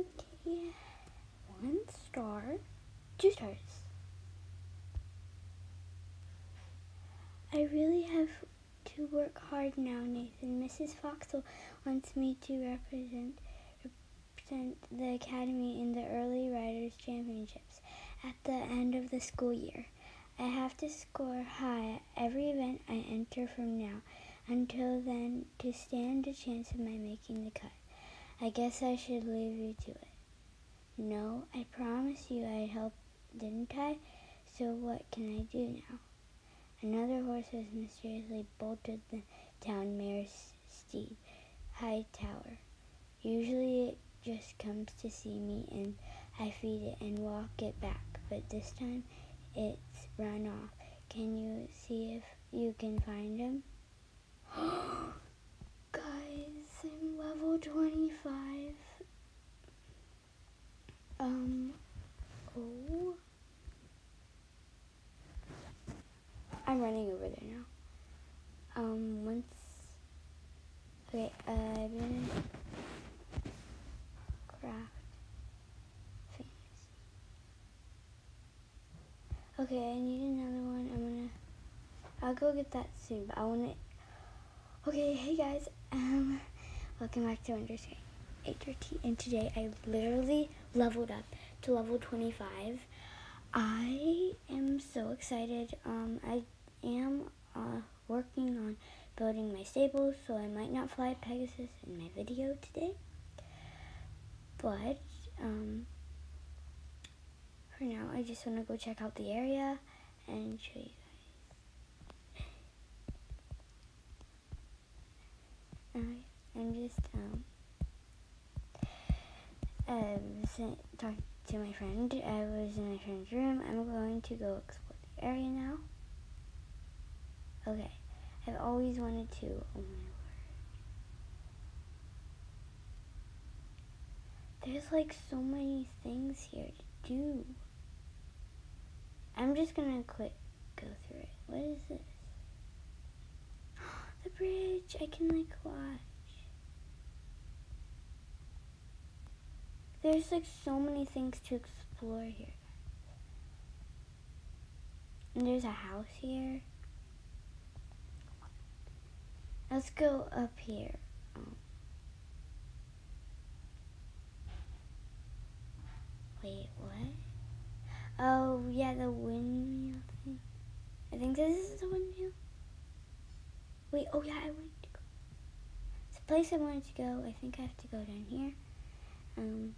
Okay. One star. Two stars. I really have to work hard now, Nathan. Mrs. Foxell wants me to represent represent the academy in the early riders championships at the end of the school year. I have to score high at every event I enter from now until then to stand a chance of my making the cut. I guess I should leave you to it. No, I promised you I'd help, didn't I? So what can I do now? Another horse has mysteriously bolted the town mayor's steed, High Tower. Usually it just comes to see me and I feed it and walk it back, but this time it's run off. Can you see if you can find him? Guys, I'm level 25. Um, oh. I'm running over there now. Um, once. Okay, uh, I've been. Craft. Okay, I need another one. I'm gonna. I'll go get that soon, but I wanna. Okay, hey guys. Um, welcome back to Understanding HRT, and today I literally leveled up to level 25. I am so excited. Um, I am uh, working on building my stable, so I might not fly Pegasus in my video today. But um, for now, I just want to go check out the area and show you guys. Uh, I'm just um, um, talking to my friend. I was in my friend's room. I'm going to go explore the area now. Okay. I've always wanted to. Oh my word. There's like so many things here to do. I'm just gonna quick go through it. What is this? the bridge. I can like watch. There's like so many things to explore here. And there's a house here. Let's go up here. Um, wait, what? Oh, yeah, the windmill thing. I think this is the windmill. Wait, oh yeah, I wanted to go. It's a place I wanted to go. I think I have to go down here. Um,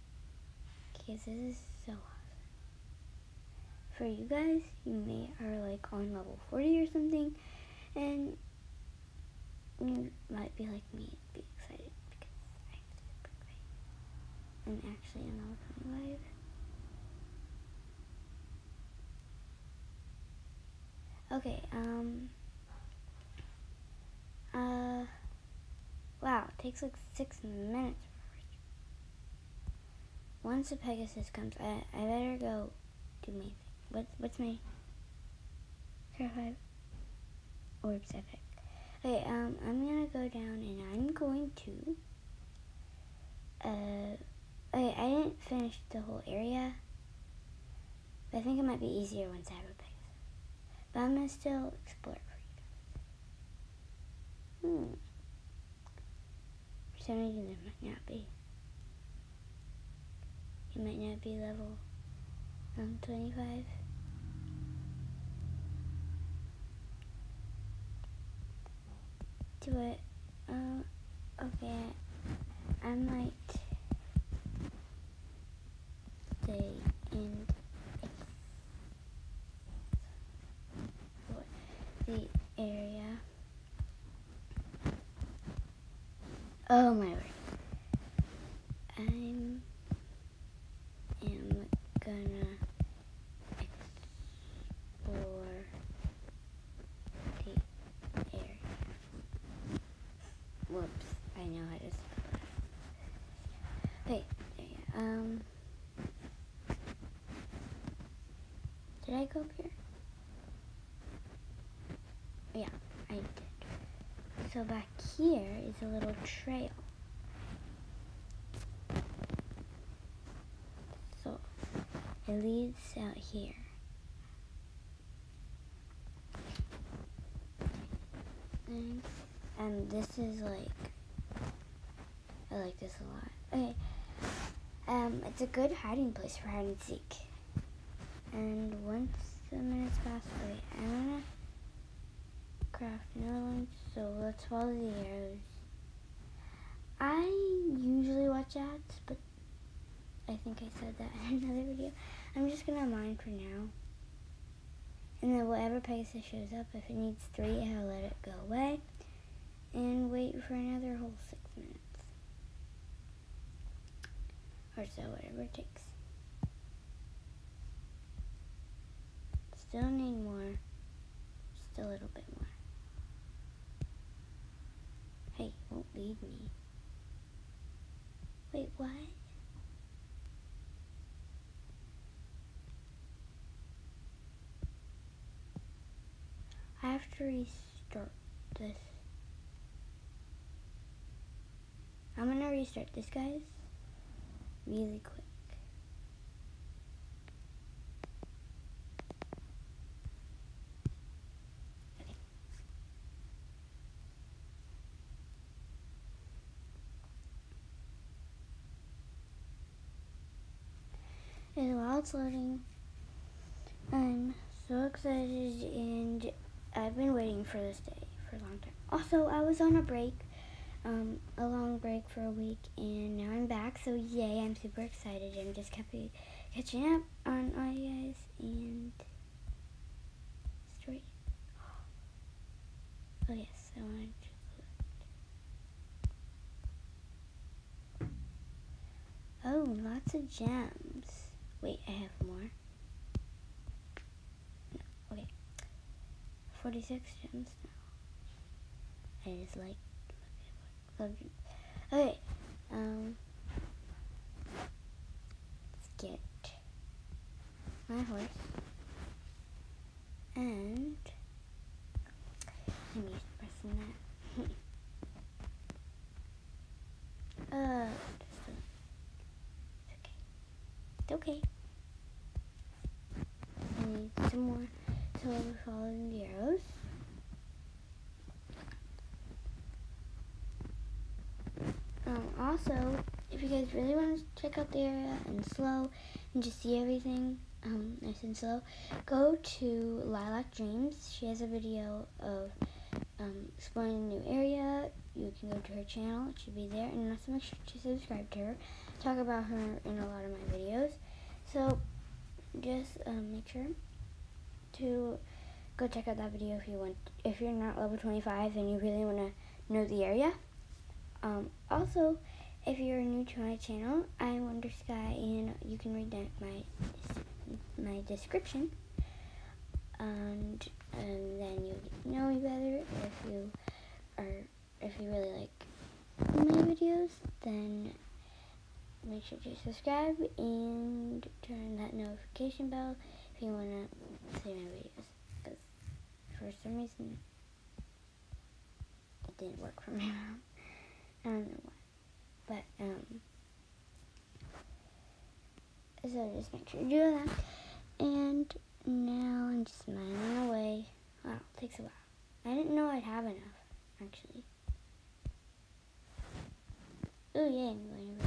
because this is so awesome. For you guys, you may are like on level 40 or something, and you might be like me and be excited because. I'm actually on level 25. Okay, um, uh, wow, it takes like six minutes. Once the Pegasus comes, I, I better go do my thing. What, what's my certified orbs epic? Okay, um, I'm gonna go down and I'm going to, uh, okay, I didn't finish the whole area. But I think it might be easier once I have a Pegasus. But I'm gonna still explore for you guys. Hmm. For some reason there might not be. It might not be level um, 25. Do it. Uh, okay. I might stay in the area. Oh my word. I'm am gonna explore the area. Whoops, I know how to spell it. Wait, um, did I go up here? Yeah, I did. Back here is a little trail. So it leads out here. And, and this is like, I like this a lot. Okay, um, it's a good hiding place for hide and seek. And once the minutes pass away, I'm gonna craft one. So let's follow the arrows. I usually watch ads, but I think I said that in another video. I'm just gonna mine for now. And then whatever Pegasus shows up, if it needs three, I'll let it go away. And wait for another whole six minutes. Or so, whatever it takes. Still need more. Just a little bit more. Hey, won't me. Wait, what? I have to restart this. I'm gonna restart this, guys, really quick. Okay. And while I'm so excited and I've been waiting for this day for a long time. Also, I was on a break, um, a long break for a week, and now I'm back. So yay! I'm super excited. I'm just kept catching up on all you guys and story. Oh yes, I wanted to. Oh, lots of gems. Wait, I have more. Okay, 46 gems now. I just like. Okay, um, let's get my horse and I'm used to pressing that. uh, okay. It's okay. I some more we're following the arrows. Um, also, if you guys really want to check out the area and slow and just see everything um, nice and slow, go to Lilac Dreams. She has a video of um, exploring a new area. You can go to her channel. It should be there. And also make sure to subscribe to her. talk about her in a lot of my videos. So just um, make sure to go check out that video if you want. If you're not level 25 and you really want to know the area. Um, also, if you're new to my channel, I'm Wonder Sky, and you can read my my description, and and then you know me better. If you are, if you really like my videos, then make sure to subscribe and turn that notification bell if you want to see my videos. Because for some reason, it didn't work for me. I don't know why. But, um, so just make sure you do that. And now I'm just mining away. Wow, it takes a while. I didn't know I'd have enough, actually. Oh yeah, I'm going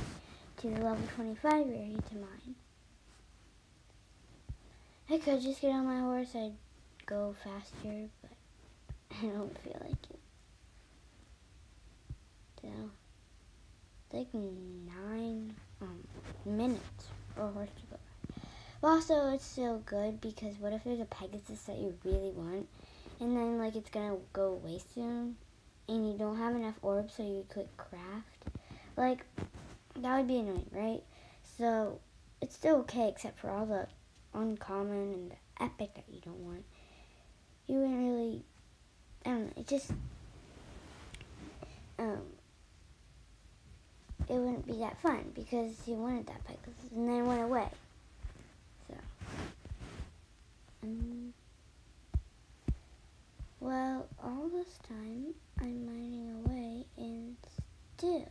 to the level 25 area to mine. I could just get on my horse, I'd go faster, but I don't feel like it. So, like nine um, minutes for a horse to go Well, also, it's still good because what if there's a Pegasus that you really want, and then like it's gonna go away soon, and you don't have enough orbs so you could craft? Like, that would be annoying, right? So, it's still okay except for all the uncommon and the epic that you don't want, you wouldn't really, I don't know, it just, um, it wouldn't be that fun because you wanted that Pegasus and then it went away. So, um, well, all this time I'm mining away and still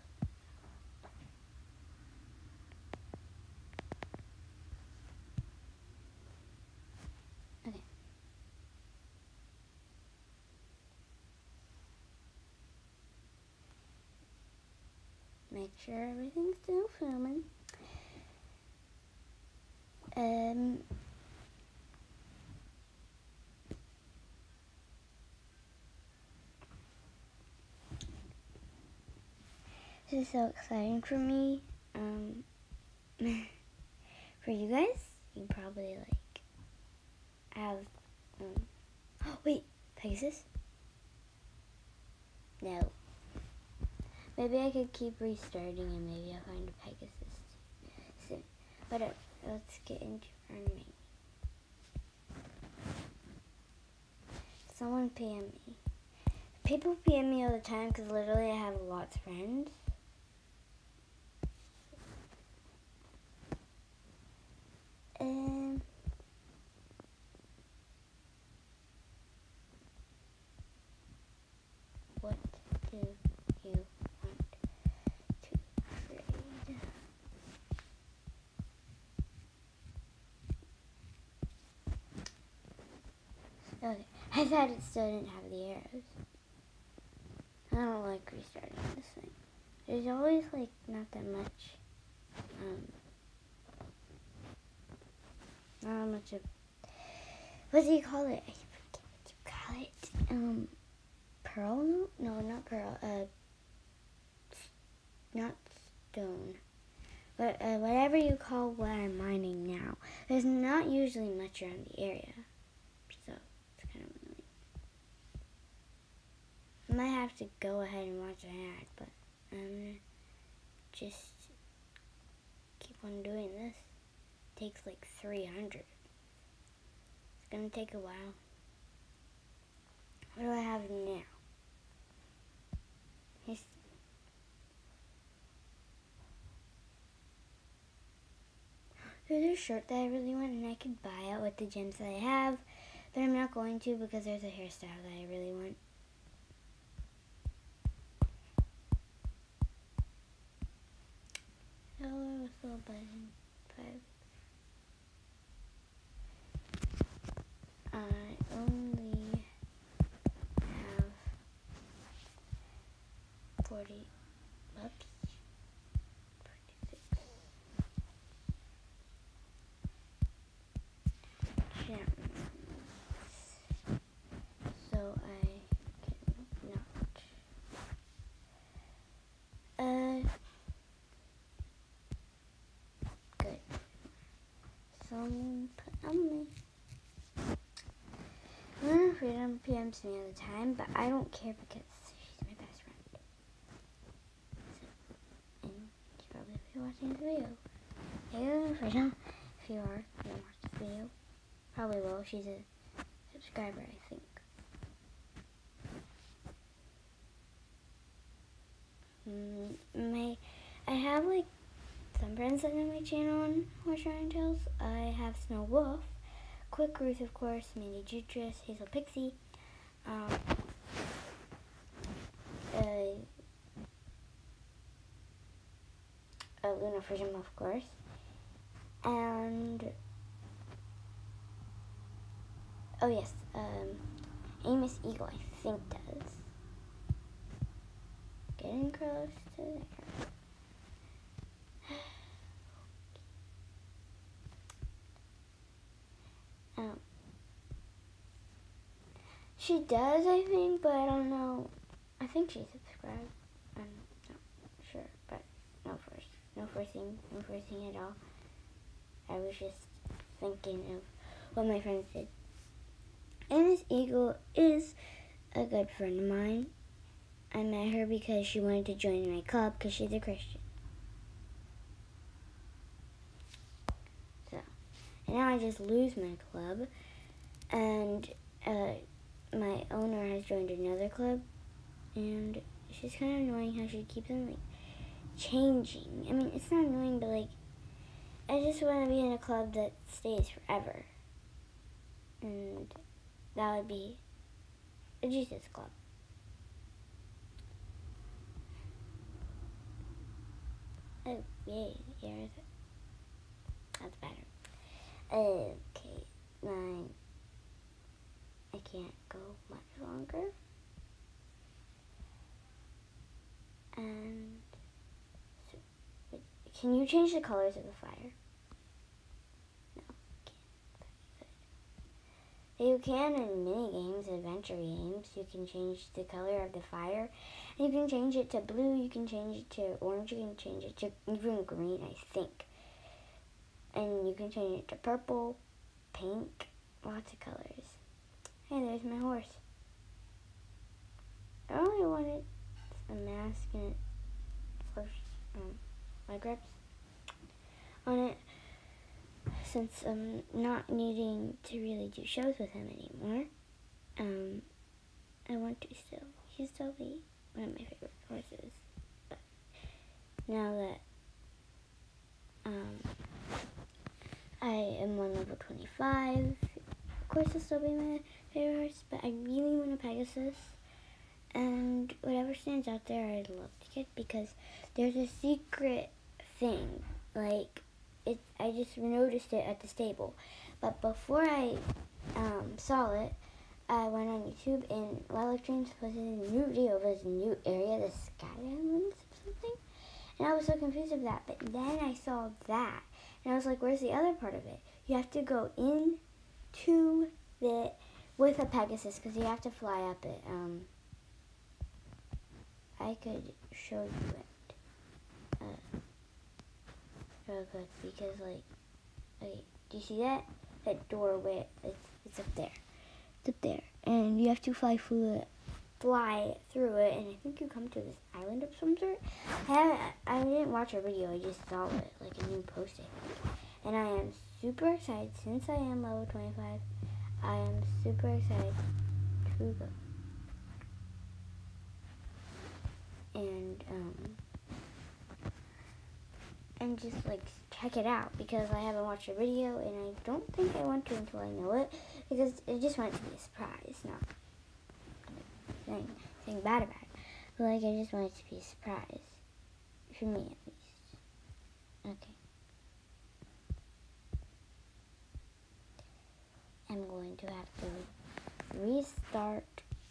make sure everything's still filming. Um, this is so exciting for me. Um, for you guys, you probably like have. Um, oh wait, Pegasus. No. Maybe I could keep restarting and maybe I'll find a Pegasus soon. But uh, let's get into our. Someone PM me. People PM me all the time because literally I have lots of friends. Um. What do you want to trade? Thought it still didn't have the arrows. I don't like restarting this thing. There's always like not that much, um, not much of, what do you call it? I forget what you call it. Um, pearl? No, no, not pearl. Uh, not stone. But uh, whatever you call what I'm mining now, there's not usually much around the area, so it's kind of annoying. I might have to go ahead and watch an ad, but I'm just keep on doing this. It takes like 300. It's gonna take a while. What do I have now? Here's There's a shirt that I really want and I could buy it with the gems that I have, but I'm not going to because there's a hairstyle that I really want. Hello, little button. Five. I only have 40 whoops, 46 gems. So I cannot. Uh, good. Someone put on me. Lunar Freedom PMs me all the time, but I don't care because she's my best friend. So, and you probably be watching this video. If you are, you watch this video. Probably will. She's a subscriber, I think. Mm, my, I have like some friends that know my channel on Horse Riding Tales. I have Snow Wolf, Quick Ruth, of course, Mandy Jutris, Hazel Pixie, um, uh, uh, Luna Frisium, of course, and oh yes, um, Amos Eagle, I think does. Getting close to there. Um, she does, I think, but I don't know. I think she subscribed. I'm not sure, but no first, forcing, no forcing at all. I was just thinking of what my friends did. And this eagle is a good friend of mine. I met her because she wanted to join my club because she's a Christian. So, and now I just lose my club, and uh, my owner has joined another club, and she's kind of annoying how she keeps on like changing. I mean, it's not annoying, but like, I just want to be in a club that stays forever, and that would be a Jesus club. Oh, yay, it. That's better. Okay, nine. I can't go much longer. And can you change the colors of the fire? No. You can in mini games, adventure games. You can change the color of the fire. You can change it to blue. You can change it to orange. You can change it to even green, I think. And you can change it to purple, pink, lots of colors. Hey, there's my horse. I only wanted a mask and first um, my grips on it since I'm not needing to really do shows with him anymore. Um, I want to still. He's still be one of my favorite horses. But now that um, I am on level 25, of course he'll still be my favorite horse, but I really want a Pegasus and whatever stands out there I'd love to get because there's a secret thing. Like it I just noticed it at the stable. But before I um, saw it I went on YouTube and Lilac Dreams posted a new video of this new area the Sky Islands or something. And I was so confused of that but then I saw that and I was like where's the other part of it? You have to go in to the with a Pegasus because you have to fly up it um, I could show you it real quick because like, okay, do you see that? That doorway, it's, it's up there. It's up there, and you have to fly through it, fly through it, and I think you come to this island of some sort. I haven't, I didn't watch a video. I just saw it, like a new post, I. And I am super excited since I am level 25. I am super excited to go. and um, and just like check it out because I haven't watched a video and I don't think I want to until I know it because I just want it to be a surprise, not saying, saying bad about it. But like I just want it to be a surprise. For me at least. Okay. I'm going to have to restart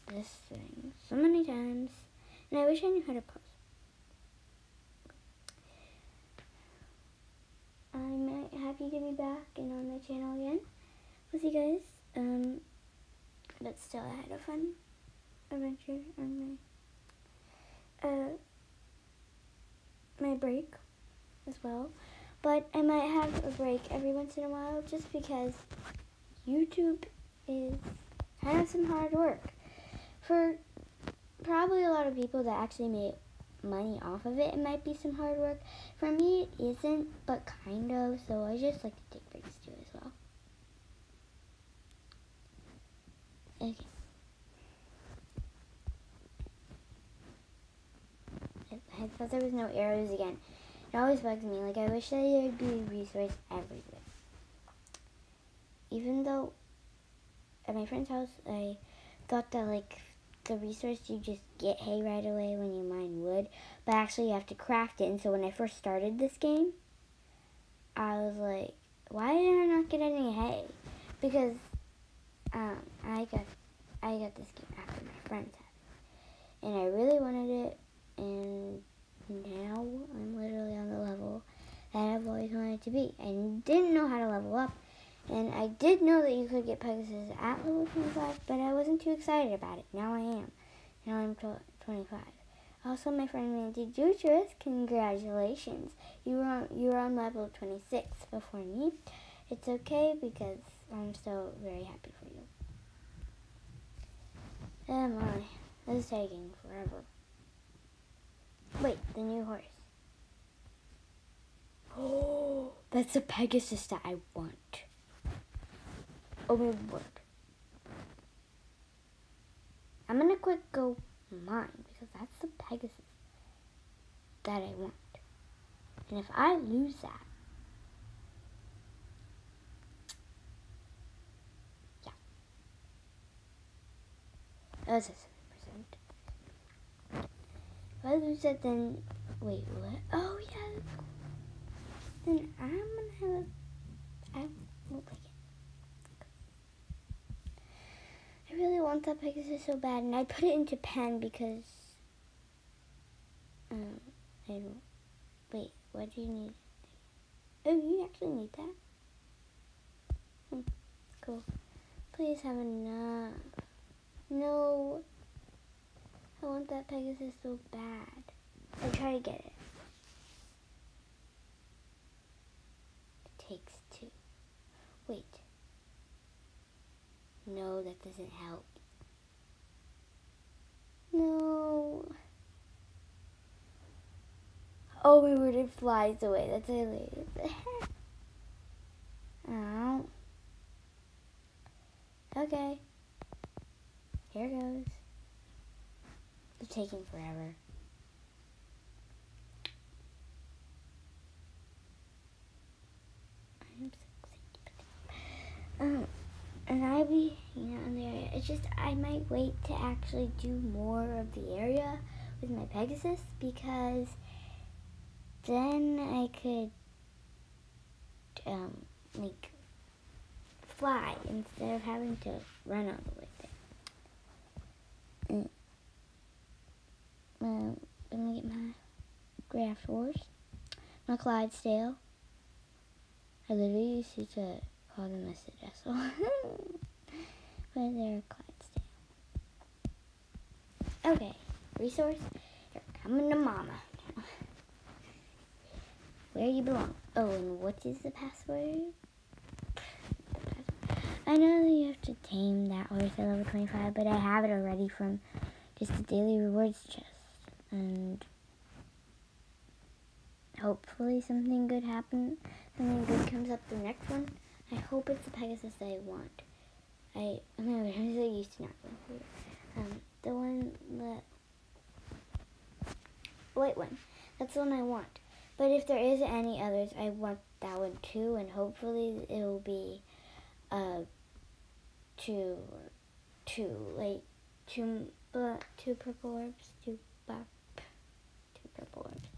this thing so many times. And I wish I knew how to pose. I'm happy to be back and on my channel again with you guys. Um, but still, I had a fun adventure on my uh my break as well. But I might have a break every once in a while just because YouTube is kind of some hard work. For probably a lot of people that actually make money off of it. It might be some hard work. For me, it isn't, but kind of. So I just like to take breaks too as well. Okay. I thought there was no arrows again. It always bugs me. Like, I wish that there'd be resource everywhere. Even though at my friend's house, I thought that, like, the resource you just get hay right away when you mine wood, but actually you have to craft it. And so when I first started this game, I was like, why did I not get any hay? Because um, I got I got this game after my friends had it, and I really wanted it, and now I'm literally on the level that I've always wanted to be. I didn't know how to level up and I did know that you could get Pegasus at level 25, but I wasn't too excited about it. Now I am. Now I'm 25. Also, my friend Mandy Dutras, congratulations. You were on, you were on level 26 before me. It's okay because I'm still very happy for you. Oh my, this is taking forever. Wait, the new horse. Oh, that's a Pegasus that I want. Word. I'm gonna quick go mine because that's the Pegasus that I want. And if I lose that, yeah. That's a 7%. If I lose it, then, wait, what? Oh, yeah, Then I'm gonna have, I will take it. I really want that Pegasus so bad, and I put it into pen because um, I don't. Wait, what do you need? Oh, you actually need that? Hmm, cool. Please have enough. No. I want that Pegasus so bad. I'll try to get. It takes two. Wait. No, that doesn't help. No. Oh, my word, it flies away. That's hilarious. Ow. Okay. Here goes. It's taking forever. I'm so excited. Um, and I be, you know, in the area. It's just I might wait to actually do more of the area with my Pegasus because then I could, um, like fly instead of having to run all the way there. Mm. Um, I'm gonna get my Draft Horse, my Clydesdale. I literally used to call them a Cedessel, but they're Clydesdale. Okay, resource, you're coming to mama. Where you belong. Oh, and what is the password? I know that you have to tame that horse at level 25, but I have it already from just the daily rewards chest. And hopefully something good happens, something good comes up the next one. I hope it's the Pegasus that I want. I, I mean, I'm so used to not going. Um, the one, the white one. That's the one I want. But if there is any others, I want that one too, and hopefully it will be uh, two, two, like, two, uh, two purple orbs, two black, two purple orbs,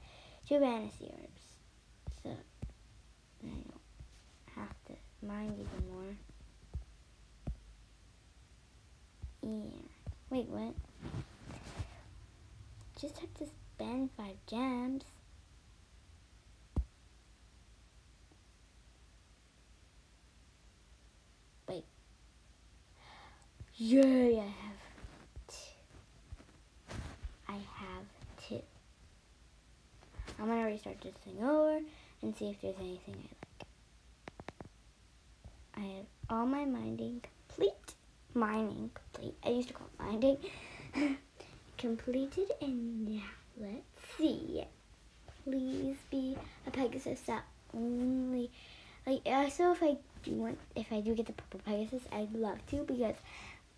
two fantasy orbs. So, I don't have to mine even more. Yeah. Wait, what? Just have to spend five gems. Wait. Yay, I have two. I have two. I'm gonna restart this thing over and see if there's anything I like. I have all my mining complete. Mining complete. I used to call it mining. Completed and now let's see. Please be a Pegasus that only like also if I do want if I do get the purple Pegasus I'd love to because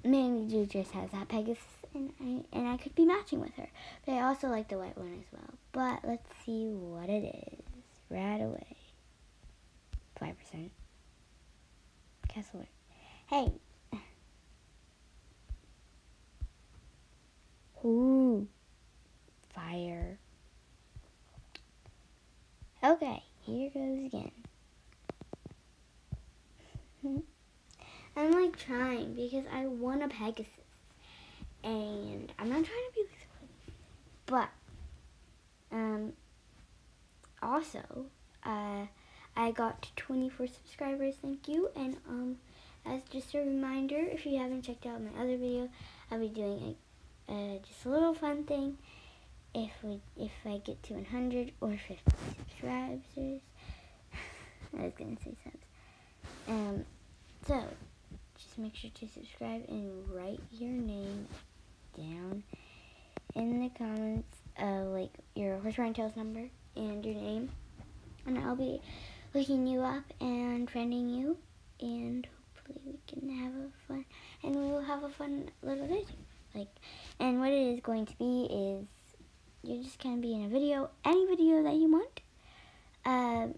Ju just has that Pegasus, and I, and I could be matching with her. But I also like the white one as well. But let's see what it is right away. 5%. Castle. Hey. Ooh. Fire. Okay, here goes again. I'm like trying because I want a Pegasus. And I'm not trying to be like but um also uh I got 24 subscribers, thank you. And um as just a reminder, if you haven't checked out my other video, I'll be doing a, just a little fun thing if we if I get to 100 or 50 subscribers. I was gonna say subs. Um, so just make sure to subscribe and write your name down in the comments, uh, like your Horse Riding Tales number and your name. And I'll be looking you up and friending you. And hopefully we can have a fun, and we will have a fun little day. Like, and what it is going to be is you're just to be in a video, any video that you want. Uh,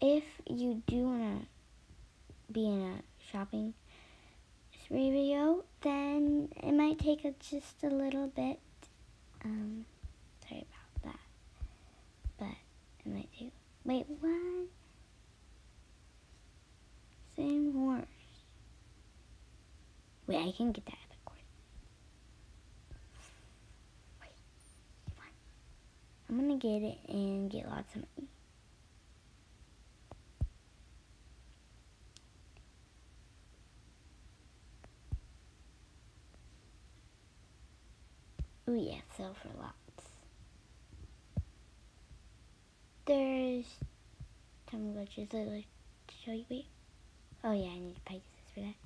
if you do want to be in a shopping video, then it might take a, just a little bit. Um, sorry about that. But it might take. Wait, what? Same horse. Wait, I can get that epic horse. Wait, I'm gonna get it and get lots of money. Oh yeah, sell for lots. There's some glitches I'd like to show you. Wait. Oh yeah, I need Pegasus for that.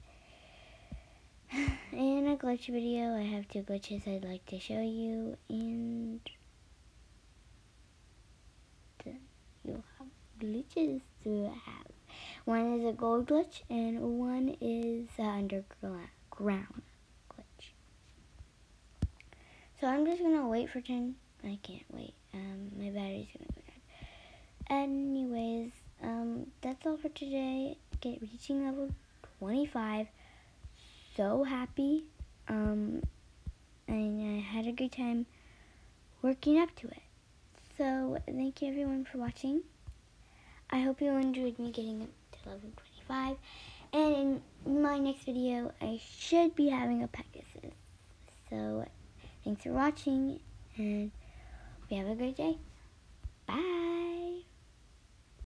In a glitch video, I have two glitches I'd like to show you, and you'll have glitches to have. One is a gold glitch, and one is an underground glitch. So I'm just gonna wait for 10. I can't wait. Um, my battery's gonna. Anyways, um, that's all for today. Get reaching level 25. So happy. Um, and I had a good time working up to it. So thank you everyone for watching. I hope you enjoyed me getting up to level 25. And in my next video, I should be having a Pegasus. So thanks for watching and we have a great day. Bye.